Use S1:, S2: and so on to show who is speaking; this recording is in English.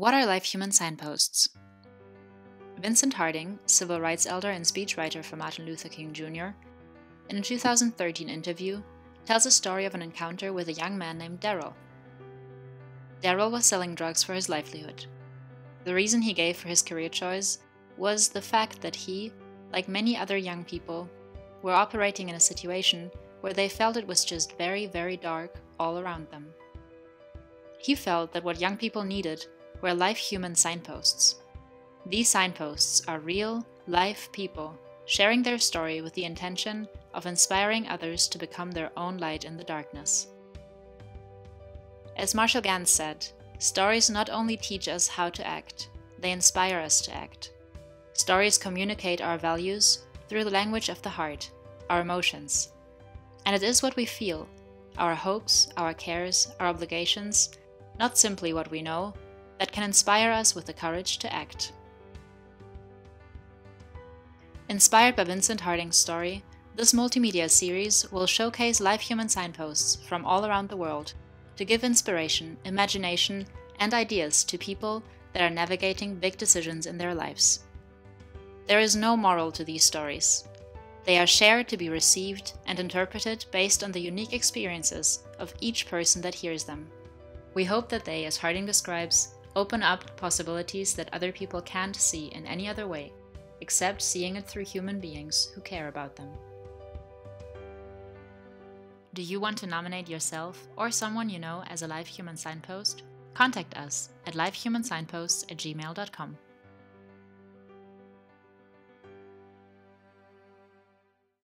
S1: What are live human signposts? Vincent Harding, civil rights elder and speechwriter for Martin Luther King Jr., in a 2013 interview, tells a story of an encounter with a young man named Daryl. Daryl was selling drugs for his livelihood. The reason he gave for his career choice was the fact that he, like many other young people, were operating in a situation where they felt it was just very, very dark all around them. He felt that what young people needed were live human signposts. These signposts are real, life people sharing their story with the intention of inspiring others to become their own light in the darkness. As Marshall Ganz said, stories not only teach us how to act, they inspire us to act. Stories communicate our values through the language of the heart, our emotions. And it is what we feel, our hopes, our cares, our obligations, not simply what we know, that can inspire us with the courage to act. Inspired by Vincent Harding's story, this multimedia series will showcase live human signposts from all around the world to give inspiration, imagination, and ideas to people that are navigating big decisions in their lives. There is no moral to these stories. They are shared to be received and interpreted based on the unique experiences of each person that hears them. We hope that they, as Harding describes, open up possibilities that other people can't see in any other way, except seeing it through human beings who care about them. Do you want to nominate yourself or someone you know as a Live Human Signpost? Contact us at livehumansignposts at gmail.com.